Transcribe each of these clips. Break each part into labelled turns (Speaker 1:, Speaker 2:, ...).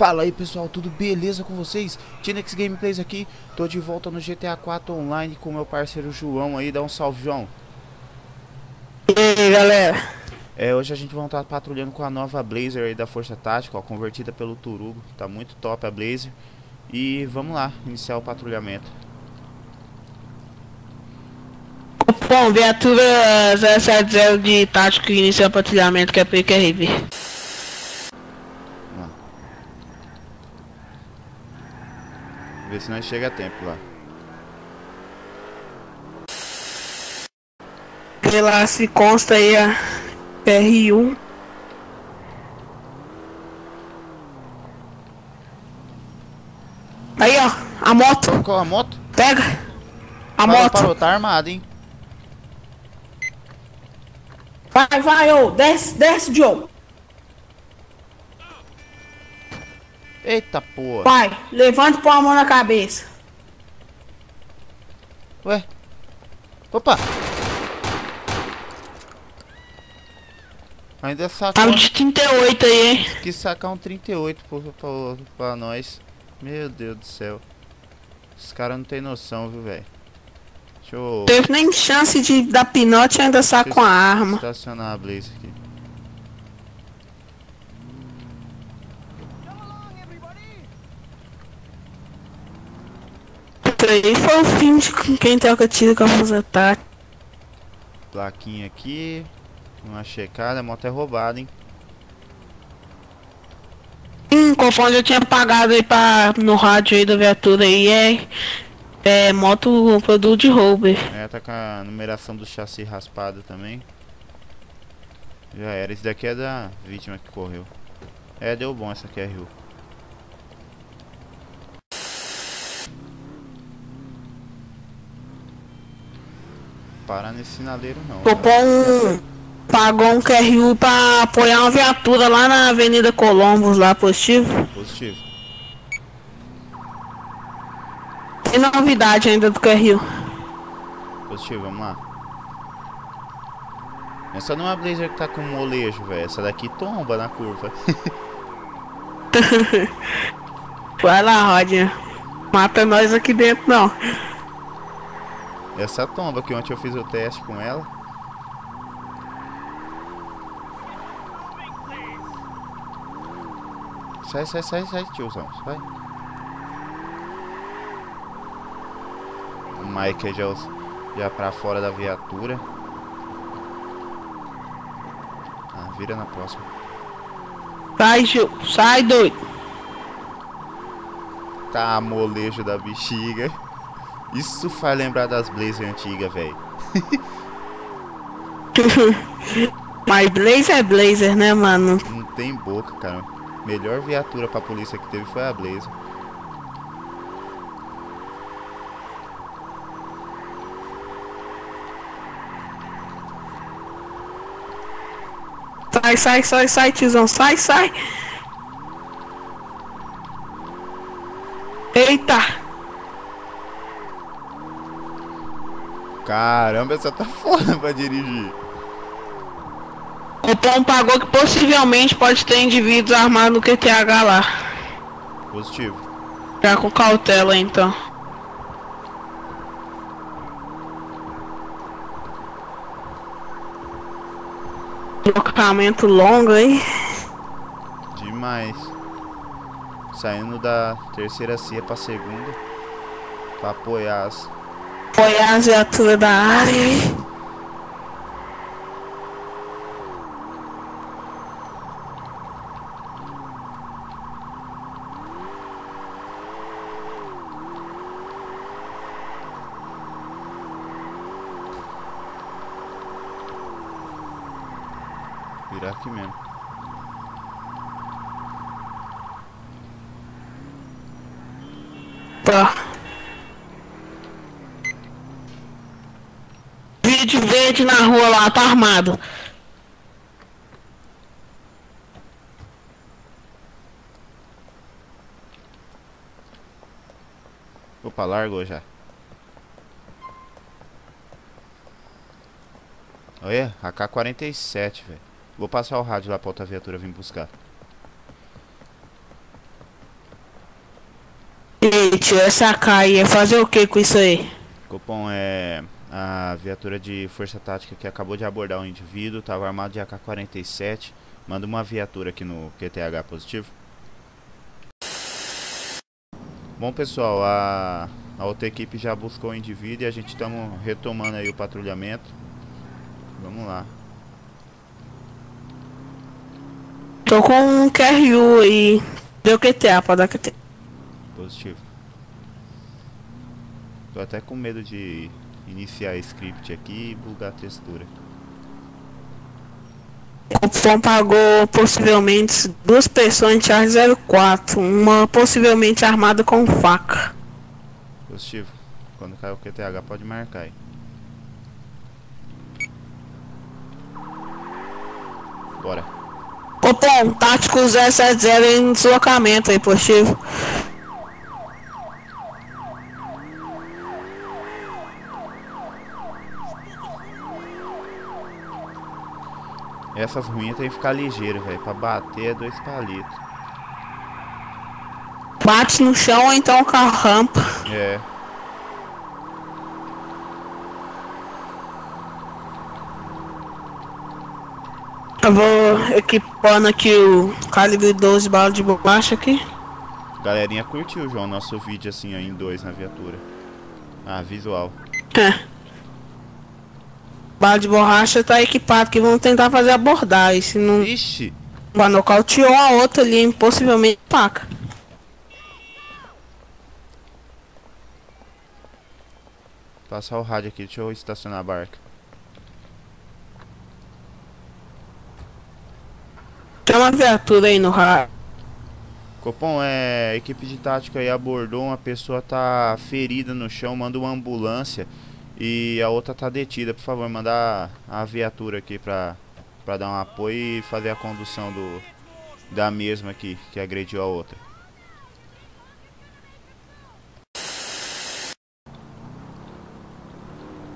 Speaker 1: Fala aí pessoal, tudo beleza com vocês? Tinex Gameplays aqui, tô de volta no GTA 4 Online com meu parceiro João aí, dá um salve João.
Speaker 2: E aí galera?
Speaker 1: É, hoje a gente vai estar patrulhando com a nova Blazer aí da Força Tática, ó, convertida pelo Turugo, tá muito top a Blazer. E vamos lá, iniciar o patrulhamento.
Speaker 2: Bom, viatura 070 de tático que inicia o patrulhamento que é PQRV.
Speaker 1: Ver se nós chega a tempo lá.
Speaker 2: Vê lá se consta aí a PR1. Aí ó, a moto.
Speaker 1: Qual a moto?
Speaker 2: Pega. A
Speaker 1: parou,
Speaker 2: moto.
Speaker 1: Parou, tá armado, hein?
Speaker 2: Vai, vai, ô. Desce, desce, Diogo.
Speaker 1: Eita porra.
Speaker 2: Vai, levante e põe a mão na cabeça.
Speaker 1: Ué? Opa! Ainda sacou.
Speaker 2: Tá de 38 aí, hein?
Speaker 1: Quis sacar um 38 pra, pra, pra nós. Meu Deus do céu. Os caras não tem noção, viu, velho? Deixa eu
Speaker 2: Teve nem chance de dar pinote ainda saca com a arma.
Speaker 1: estacionar a Blaze aqui.
Speaker 2: Aí foi o fim de quem troca tiro com a Fusata.
Speaker 1: Plaquinha aqui. Uma checada. A moto é roubada, hein?
Speaker 2: Hum, conforme eu tinha pagado aí pra, no rádio aí da viatura aí, é, é moto produto de roubo.
Speaker 1: É, tá com a numeração do chassi raspada também. Já era. Esse daqui é da vítima que correu. É, deu bom essa aqui é Rio. Parar nesse sinaleiro não.
Speaker 2: Popou um. Pagou um QRU pra apoiar uma viatura lá na Avenida Colombos, lá positivo.
Speaker 1: Positivo.
Speaker 2: Tem novidade ainda do QRU.
Speaker 1: Positivo, vamos lá. Essa não é a Blazer que tá com molejo, velho. Essa daqui tomba na curva.
Speaker 2: Vai lá, Rodinha. Mata nós aqui dentro não.
Speaker 1: Essa tomba que ontem eu fiz o teste com ela. Sai, sai, sai, sai, tiozão. Sai. O Mike já, já pra fora da viatura. Ah, vira na próxima.
Speaker 2: Sai, Gil. Sai, doido.
Speaker 1: Tá, molejo da bexiga. Isso faz lembrar das Blazer antigas, velho.
Speaker 2: Mas Blazer é Blazer, né, mano?
Speaker 1: Não tem boca, cara. Melhor viatura pra polícia que teve foi a Blazer.
Speaker 2: Sai, sai, sai, sai, tiozão. Sai, sai. Eita.
Speaker 1: Caramba, essa tá foda pra dirigir.
Speaker 2: O Tom pagou que possivelmente pode ter indivíduos armados no QTH lá.
Speaker 1: Positivo.
Speaker 2: Já com cautela, então. Deslocamento longo aí.
Speaker 1: Demais. Saindo da terceira cia pra segunda. Pra apoiar as.
Speaker 2: Apoiar as viaturas da área.
Speaker 1: Virar aqui mesmo.
Speaker 2: Tá. Verde na rua lá, tá armado.
Speaker 1: Opa, largou já. Olha, AK-47, velho. Vou passar o rádio lá pra outra viatura vir buscar.
Speaker 2: tio, essa K ia fazer o que com isso aí?
Speaker 1: Copom é a viatura de força tática que acabou de abordar um indivíduo, estava armado de AK-47. Manda uma viatura aqui no QTH positivo. Bom pessoal, a, a outra equipe já buscou o indivíduo e a gente estamos retomando aí o patrulhamento. Vamos lá.
Speaker 2: Tô com um QRU aí. Deu QTA pra dar QTA.
Speaker 1: Positivo. Tô até com medo de iniciar script aqui e bugar a textura.
Speaker 2: O Pão pagou possivelmente duas pessoas em Charge 04, uma possivelmente armada com faca.
Speaker 1: Positivo. Quando cair o QTH pode marcar aí. Bora.
Speaker 2: Copom, tático 070 em deslocamento aí, positivo.
Speaker 1: Essas ruínas tem que ficar ligeiro, velho. Pra bater é dois palitos.
Speaker 2: Bate no chão ou então com a rampa.
Speaker 1: É.
Speaker 2: Eu vou equipando aqui o calibre 12 bala de borracha aqui.
Speaker 1: Galerinha curtiu, João, nosso vídeo assim, ó, em dois na viatura. Ah, visual.
Speaker 2: É. Bala de borracha tá equipado que vão tentar fazer abordar. E se não
Speaker 1: Ixi!
Speaker 2: vai nocauteou a outra ali, possivelmente paca.
Speaker 1: Passar o rádio aqui, deixa eu estacionar a barca.
Speaker 2: Chama a viatura aí no rádio.
Speaker 1: Copom, é. A equipe de tática aí abordou, uma pessoa tá ferida no chão, manda uma ambulância e a outra tá detida. Por favor, mandar a viatura aqui pra, pra dar um apoio e fazer a condução do da mesma aqui, que agrediu a outra.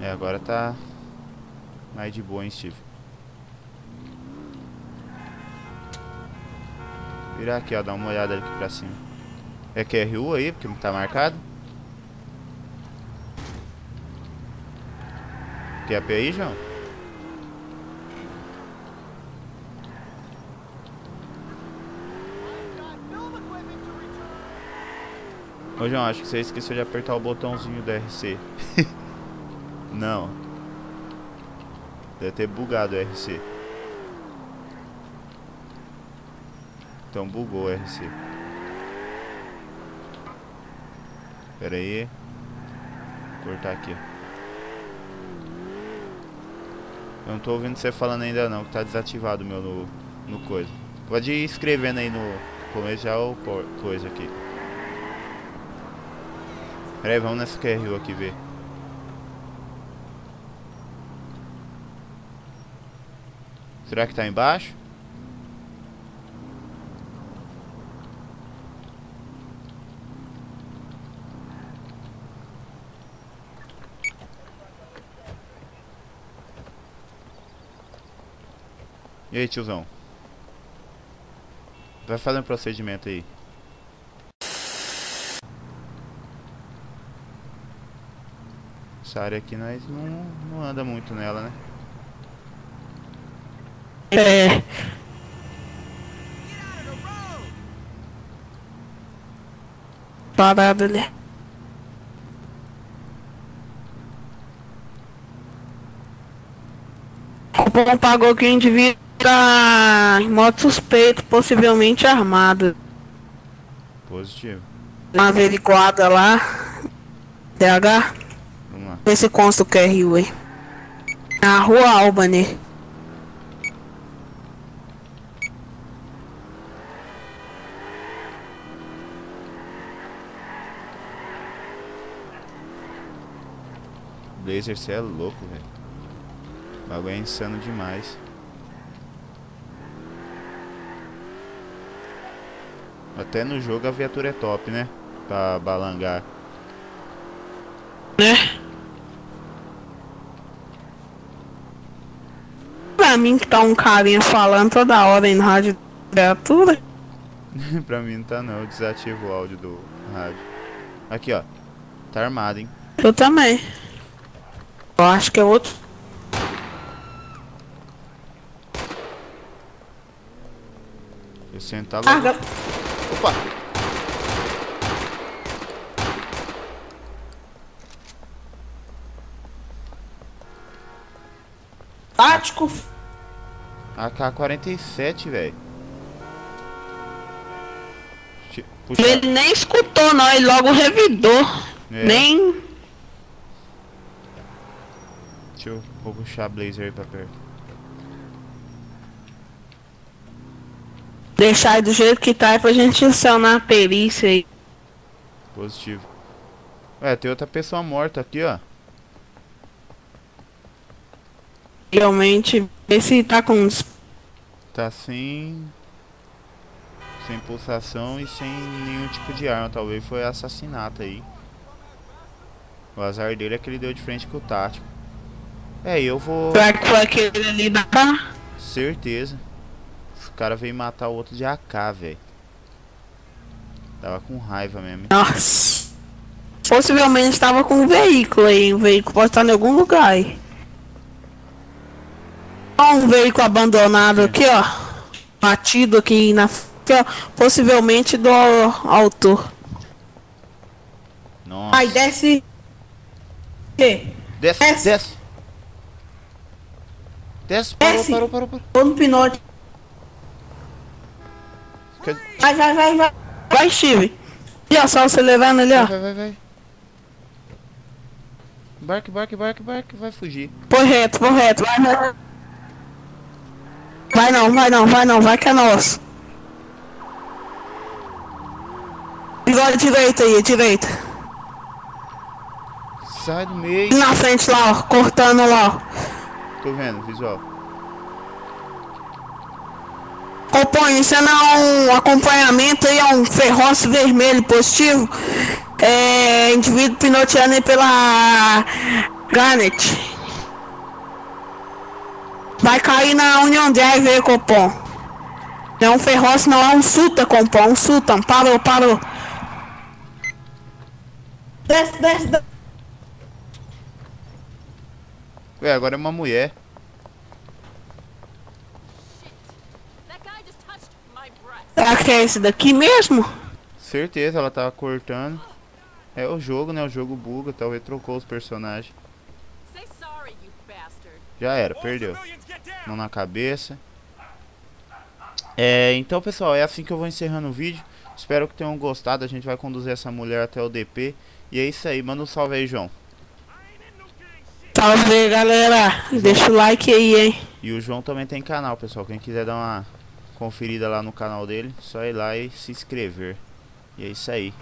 Speaker 1: É, agora tá mais de boa, hein, Steve? Virar aqui, ó, dar uma olhada aqui pra cima. É QRU aí, porque tá marcado. Quer API, João? Ô João, acho que você esqueceu de apertar o botãozinho do RC. Não. Deve ter bugado o RC. Então bugou o RC. Pera aí. Vou cortar aqui. Eu não tô ouvindo você falando ainda não, que tá desativado meu no, no coisa. Pode ir escrevendo aí no começo já o co- coisa aqui. Pera aí, vamos nessa QRU aqui ver. Será que tá embaixo? E aí, tiozão? Vai fazer um procedimento aí. Essa área aqui nós não, não anda muito nela, né?
Speaker 2: É. Parada ali. O bom pagou que o indivíduo tá em modo suspeito, possivelmente armado.
Speaker 1: Positivo.
Speaker 2: Uma averiguada lá. DH,
Speaker 1: Vamos lá.
Speaker 2: vê se consta o QRU aí. Na rua Albany.
Speaker 1: Blazer, você é louco, velho. O bagulho é insano demais. Até no jogo a viatura é top, né? Pra balangar.
Speaker 2: né? Pra mim que tá um carinha falando toda hora no rádio da criatura.
Speaker 1: pra mim não tá não, eu desativo o áudio do rádio. Aqui, ó. Tá armado, hein?
Speaker 2: Eu também. Eu acho que é outro.
Speaker 1: Eu sentar
Speaker 2: Ah,
Speaker 1: logo.
Speaker 2: ga-
Speaker 1: Opa!
Speaker 2: tático.
Speaker 1: AK-47, velho.
Speaker 2: Ele nem escutou, não. Ele logo revidou.
Speaker 1: É.
Speaker 2: Nem.
Speaker 1: Deixa eu vou puxar a Blazer aí pra perto.
Speaker 2: Deixar aí do jeito que tá aí pra gente acionar a perícia aí.
Speaker 1: Positivo. Ué, tem outra pessoa morta aqui, ó.
Speaker 2: Realmente, ver se tá com.
Speaker 1: Tá sem. Sem pulsação e sem nenhum tipo de arma. Talvez foi assassinato aí. O azar dele é que ele deu de frente com o tático. É, eu vou.
Speaker 2: Será que foi aquele ali da?
Speaker 1: Certeza. O cara veio matar o outro de AK, velho. Tava com raiva mesmo.
Speaker 2: Nossa. Possivelmente estava com um veículo aí. Um veículo pode estar em algum lugar aí. Ó, um veículo abandonado aqui, ó. Batido aqui na. Aqui, ó. Possivelmente do autor.
Speaker 1: Nossa.
Speaker 2: Ai, desce. Que?
Speaker 1: Desce,
Speaker 2: desce.
Speaker 1: desce. Desce, parou,
Speaker 2: Desce.
Speaker 1: parou, parou, parou.
Speaker 2: Tô no pinote. Vai, vai, vai, vai. Vai, Steve. E ó, só você levando ali, ó.
Speaker 1: Vai, vai, vai. Embarque, embarque, embarque, embarque. Vai fugir.
Speaker 2: Põe reto, põe reto, vai, vai. Vai não, vai não, vai não, vai que é nosso. Agora direita aí, direita.
Speaker 1: Sai do meio.
Speaker 2: E na frente lá, ó, cortando lá, ó.
Speaker 1: Tô vendo, visual.
Speaker 2: Isso não é um acompanhamento aí, é um ferroce vermelho positivo. É, indivíduo pinoteando aí pela Garnet. Vai cair na Union Drive aí, Copom. Não é um ferroce, não é um suta, Copom, um suta. Parou, parou. Desce, desce, desce.
Speaker 1: Ué, agora é uma mulher.
Speaker 2: Será que é esse daqui mesmo?
Speaker 1: Certeza, ela tava cortando. É o jogo, né? O jogo buga, talvez trocou os personagens. Já era, perdeu. Mão na cabeça. É, então pessoal, é assim que eu vou encerrando o vídeo. Espero que tenham gostado. A gente vai conduzir essa mulher até o DP. E é isso aí, manda um salve aí, João.
Speaker 2: Salve galera. Deixa o like aí, hein.
Speaker 1: E o João também tem canal, pessoal. Quem quiser dar uma conferida lá no canal dele, só ir lá e se inscrever. E é isso aí.